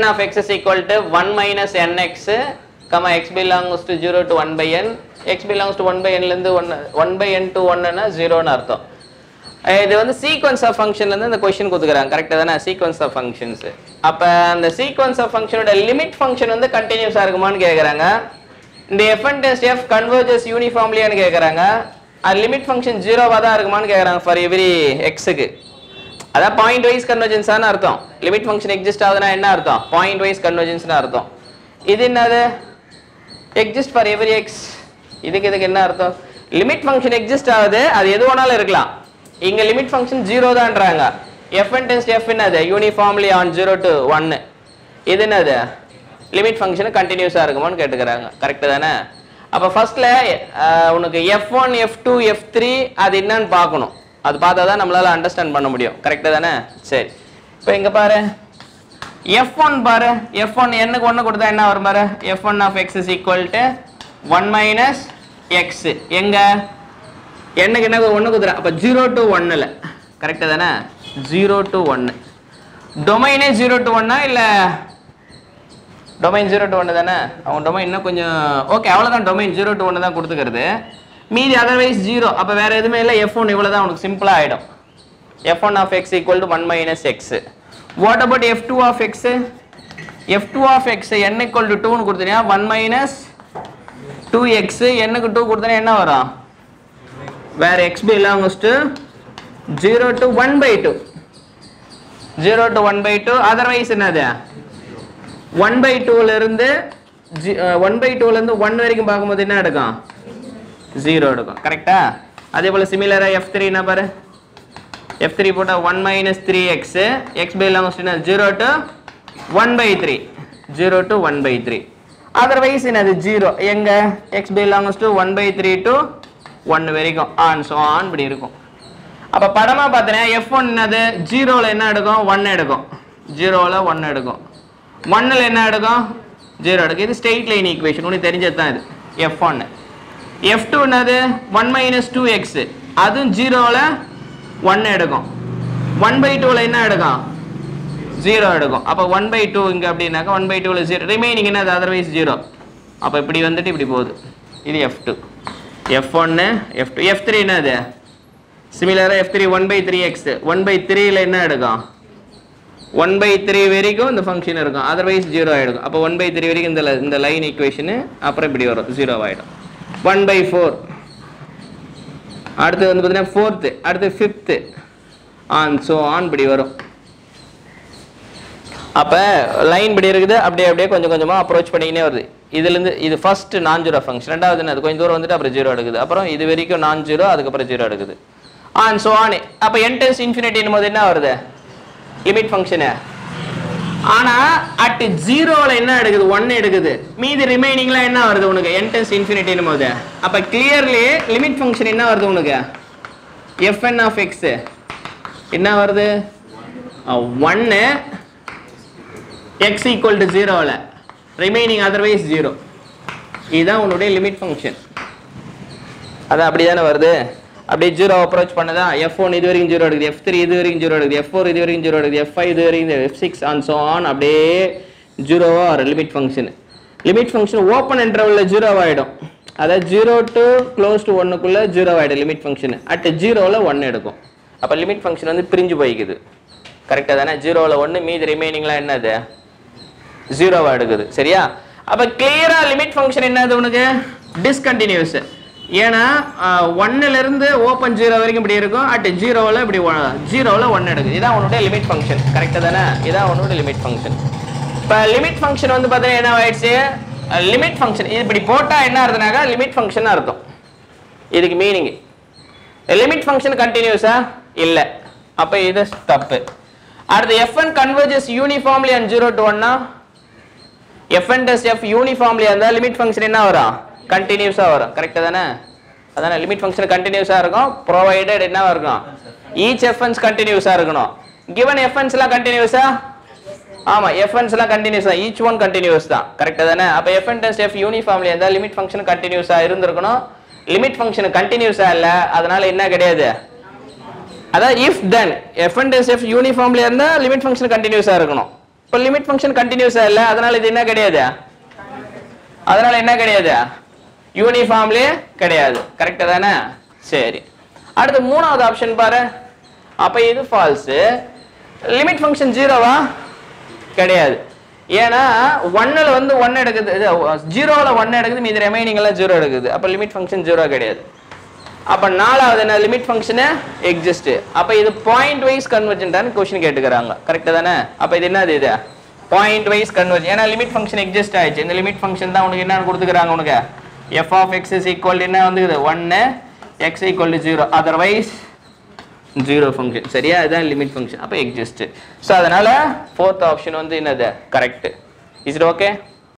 of x is equal to 1 minus nx comma x belongs to 0 to 1 by n. X belongs to 1 by n ல இருந்து 1 1 by n to 1 னா 0 அர்த்தம். இது வந்து sequence of ஃபங்க்ஷன்லேருந்து இந்த question கொடுத்துக்கறாங்க கரெக்ட்டா தானே? சீக்வன்ஸ் ஆஃப் ஃபங்க்ஷன்ஸ் அப்போ அந்த சீக்வன்ஸ் ஆஃப் ஃபங்க்ஷனோட லிமிட் ஃபங்க்ஷன் வந்து கண்டினியூஸாக இருக்குமான்னு கேட்குறாங்க இந்த F n tends F converges யூனிஃபார்ம்லியான்னு கேட்குறாங்க அது லிமிட் ஃபங்க்ஷன் ஜீரோவாக தான் இருக்குமான்னு கேட்குறாங்க ஃபார் எவ்ரி எக்ஸுக்கு அதான் பாயிண்ட் வைஸ் கன்வர்ஜென்ஸான அர்த்தம். லிமிட் ஃபங்க்ஷன் எக்ஸிஸ்ட் ஆகுதுன்னா என்ன அர்த்தம்? பாயிண்ட் வைஸ் கன்வர்ஜென்ஸ்னு அர்த்தம். இது என்னது? எக்ஸிஸ்ட் ஃபார் எவ்ரி எக்ஸ் இதுக்கு இதுக்கு என்ன அர்த்தம்? லிமிட் ஃபங்க்ஷன் எக்ஸிஸ்ட் ஆகுது அது எது வேணாலும் இருக்கலாம். இங்க லிமிட் ஃபங்க்ஷன் ஜீரோ தான்றாங்க. எஃப் அண்ட் டெஸ்ட் எஃப் என்னது? யூனிஃபார்ம்லி ஆன் ஜீரோ டு ஒன்னு இது என்னது? லிமிட் ஃபங்க்ஷன் கண்டினியூஸாக இருக்குமான்னு கேட்டுக்கிறாங்க. கரெக்டு தானே? அப்போ ஃபர்ஸ்ட்ல உனக்கு F one F two F three அது என்னன்னு பார்க்கணும். அது பார்த்தா தான் நம்மளால அண்டர்ஸ்டாண்ட் பண்ண முடியும். கரெக்டாக தானே? சரி. இப்போ இங்க பாரு. எஃப் ஒன் பாரு. எஃப் ஒன் என்னுக்கு ஒன்று கொடுத்தா என்ன வரும் பாரு? F one of X is equal to one minus X எங்க? என்னக்கு என்ன ஒன்று கொடுத்துறேன் அப்போ ஜீரோ டு ஒன்னில் கரெக்டு தானே? ஜீரோ டு ஒன்று டொமைனே ஜீரோ டு ஒன்னா இல்லை டொமைன் ஜீரோ டு ஒன்று தானே? அவன் டொமைன் இன்னும் கொஞ்சம் ஓகே அவ்வளோதான் டொமைன் ஜீரோ டு ஒன்று தான் கொடுத்துக்கிறது. மீதி அதர்வைஸ் ஜீரோ அப்போ வேற எதுவுமே இல்லை. எஃப் ஒன் இவ்வளோ தான் உனக்கு சிம்பிளாக ஆகிடும் f one of x equal to one minus x what about f two of x f two of x n equal to டூன்னு கொடுத்தீங்கன்னா ஒன் மைனஸ் டூ எக்ஸ் என்னுக்கு டூ கொடுத்தனா என்ன வரும்? வேற x belongs to zero to one by two zero to one by two otherwise என்னது? One by டூல இருந்து ஒன் பை டூல இருந்து ஒன் வரைக்கும் பார்க்கும்போது என்ன எடுக்கும் ஜீரோ எடுக்கும். கரெக்டா அதே போல சிமிலரா எஃப் த்ரீ என்ன பாரு? எஃப் த்ரீ போட்டால் one minus three x x by to zero to one by three zero to one by three otherwise என்னது ஜீரோ எங்க? X belongs to one by three to one வரைக்கும். On so on இப்படி இருக்கும். அப்ப படமா பார்த்தீங்கன்னா F one என்னது? ஜீரோவில் என்ன எடுக்கும்? ஒன் எடுக்கும். ஜீரோவில் ஒன் எடுக்கும். ஒன்னில் என்ன எடுக்கும்? ஜீரோ எடுக்கும். இது ஸ்ட்ரெயிட் லைன் ஈக்குவேஷன் உனக்கு தெரிஞ்சது தான் இது. எஃப் ஒன்னு எஃப் டூ என்னது? ஒன் மைனஸ் டூ எக்ஸ் அதுவும் ஜீரோவில் ஒன்று எடுக்கும். ஒன் பை டூவில் என்ன எடுக்கும்? ஜீரோ எடுக்கும். அப்போ ஒன் பை டூ இங்கே அப்படின்னாக்கா ஒன் பை டூவில் ஜீரோ ரிமைனிங் என்னது? அதர்வைஸ் ஜீரோ அப்போ இப்படி வந்துட்டு இப்படி போகுது. இது எஃப் டூ எஃப் ஒன்று எஃப் டூ எஃப் த்ரீ என்னது? சிமிலராக f three one by three x one by த்ரீயில் என்ன எடுக்கும்? ஒன் பை த்ரீ வரைக்கும் இந்த ஃபங்க்ஷன் இருக்கும். அதர்வைஸ் ஜீரோ ஆகிடும் அப்போ ஒன் பை த்ரீ வரைக்கும் இந்த இந்த லைன் ஈக்குவேஷனு அப்புறம் இப்படி வரும். ஜீரோ ஆகிடும் ஒன் பை ஃபோர் அடுத்து வந்து பார்த்தீங்கன்னா ஃபோர்த்து அடுத்து ஃபிஃப்த்து ஆன் ஸோ ஆன் படி வரும். அப்போ லைன் படி இருக்குது அப்படியே அப்படியே கொஞ்சம் கொஞ்சமாக அப்ரோச் பண்ணிக்கினே வருது. இதுலேருந்து இது ஃபஸ்ட்டு நான் ஜீரோ ஃபங்க்ஷன் ரெண்டாவது என்ன கொஞ்சம் தூரம் வந்துட்டு அப்புறம் ஜீரோ எடுக்குது. அப்புறம் இது வரைக்கும் நான் ஜீரோ அதுக்கப்புறம் ஜீரோ எடுக்குது. ஆன் ஸோ ஆன் அப்போ என்டென்ஸ் இன்ஃபினிட்டின் போது என்ன வருது? லிமிட் ஃபங்க்ஷனு ஆனா அட் ஜீரோல என்ன எடுக்குது? ஒன் எடுக்குது. மீதி ரிமைனிங்ல என்ன வருது உனக்கு? என்டென்ஸ் இன்ஃபினிட்டின் போது அப்ப கிளியர்லி லிமிட் ஃபங்க்ஷன் என்ன வருது உனக்கு? எஃப்என் ஆஃப் எக்ஸ் என்ன வருது? ஒன்னு எக்ஸ் ஈக்குவல் டு ஜீரோவில் ரிமைனிங் அதர்வைஸ் ஜீரோ இதுதான் உன்னுடைய லிமிட் ஃபங்க்ஷன் அது அப்படிதானே வருது? அப்படியே ஜீரோ அப்ரோச் பண்ணதா எஃப் ஒன் இது வரைக்கும் ஜீரோ எடுக்குது எஃப் த்ரீ இது வரைக்கும் ஜீரோ எடுக்குது எஃப் ஃபோர் இது வரைக்கும் ஜீரோ எடுக்குது எஃப் ஃபைவ் இது வரைக்கும் f six and so on அப்படியே ஜீரோவா வரும் limit function limit function open இன்டர்வலில் zero ஆகிடும் அதாவது ஜீரோ டு க்ளோஸ் டு ஒன்னுக்குள்ளே ஜீரோ ஆகிடும் லிமிட் ஃபங்க்ஷன் அட் ஜீரோவில் ஒன்று எடுக்கும். அப்போ லிமிட் ஃபங்க்ஷன் வந்து பிரிஞ்சு போய்க்குது. கரெக்டாக தானே? ஜீரோவில் ஒன்று மீதி ரிமைனிங்லாம் என்னது? ஜீரோவாக எடுக்குது. சரியா? அப்போ கிளியராக லிமிட் ஃபங்க்ஷன் என்னது உனக்கு? டிஸ்கண்டினியூஸ் ஏன்னா ஒன்னுல இருந்து ஓப்பன் ஜீரோ வரைக்கும் இப்படி இருக்கும் அட் ஜீரோவில் இப்படி ஜீரோவில் ஒன் எடுக்குது. இதான் உன்னோட லிமிட் ஃபங்க்ஷன் கரெக்டாக தானே? இதான் உன்னோட லிமிட் ஃபங்க்ஷன் இப்போ லிமிட் ஃபங்க்ஷன் வந்து பார்த்தீங்கன்னா என்ன ஆயிடுச்சு? லிமிட் ஃபங்க்ஷன் இது இப்படி போட்டால் என்ன அர்த்தம்னாக்கா லிமிட் ஃபங்க்ஷன் அர்த்தம். இதுக்கு மீனிங் லிமிட் ஃபங்க்ஷன் கண்டினியூஸா இல்லை. அப்போ இது தப்பு. அடுத்து F N converges uniformly and zero to ஒன்னா F N does F uniformly இருந்தால் லிமிட் ஃபங்க்ஷன் என்ன வரும்? கண்டினியூஸாக வரும். கரெக்டாக தானே? அதானே? லிமிட் ஃபங்க்ஷன் கண்டினியூஸாக இருக்கும். ப்ரொவைடட் என்னவாக இருக்கும்? ஈச் எஃப்என்ஸ் கண்டினியூஸாக இருக்கணும். கிவன் எஃப்என்ஸ்லாம் கண்டினியூஸா ஆமாம் எஃப்என்ஸ்லாம் கண்டினியூஸ் தான் ஈச் ஒன் கண்டினியூஸ் தான். கரெக்டாக தானே? அப்போ F N test F uniformly இருந்தால் லிமிட் ஃபங்க்ஷன் கண்டினியூஸாக இருந்திருக்கணும்? லிமிட் ஃபங்க்ஷன் கண்டினியூஸாக இல்லை. அதனால என்ன கிடையாது? அதாவது if then f and f யூனிஃபார்ம்ல இருந்தால் லிமிட் ஃபங்க்ஷன் கண்டினியூஸாக இருக்கணும். இப்போ லிமிட் ஃபங்க்ஷன் கண்டினியூஸாக இல்லை. அதனால இது என்ன கிடையாது? அதனால என்ன கிடையாது? யூனிஃபார்ம்லயே கிடையாது. கரெக்டா தானே? சரி. அடுத்து மூணாவது ஆப்ஷன் பாரு. அப்ப இது ஃபால்ஸ் லிமிட் ஃபங்க்ஷன் ஜீரோவா கிடையாது. ஏன்னா ஒன்னுல வந்து ஒன் எடுக்குது. ஜீரோவில் ஒன் எடுக்குது மீதி ரிமைனிங் எல்லாம் ஜீரோ எடுக்குது. அப்போ லிமிட் ஃபங்க்ஷன் ஜீரோ கிடையாது. அப்ப நாலாவது என்ன? லிமிட் ஃபங்க்ஷனு எக்ஸிஸ்ட் அப்ப இது பாயிண்ட் வைஸ் கன்வர்ஜென்டான்னு கொஸ்டின் கேட்டுக்கிறாங்க. கரெக்டா தானே? அப்ப இது என்னது இது? பாயிண்ட் வைஸ் கன்வர்ஜ் ஏன்னா லிமிட் ஃபங்க்ஷன் எக்ஸிஸ்ட் ஆயிடுச்சு. இந்த லிமிட் ஃபங்க்ஷன் தான் உனக்கு என்னன்னு கொடுத்துக்கிறாங்க உனக்கு. F of x is equal என்ன வந்துக்குது ஒன்று x equal to zero otherwise zero function சரியா? இதுதான் லிமிட் ஃபங்க்ஷன் அப்போ எக்ஸிஸ்ட் ஸோ அதனால் ஃபோர்த் ஆப்ஷன் வந்து என்னது? Correct is it okay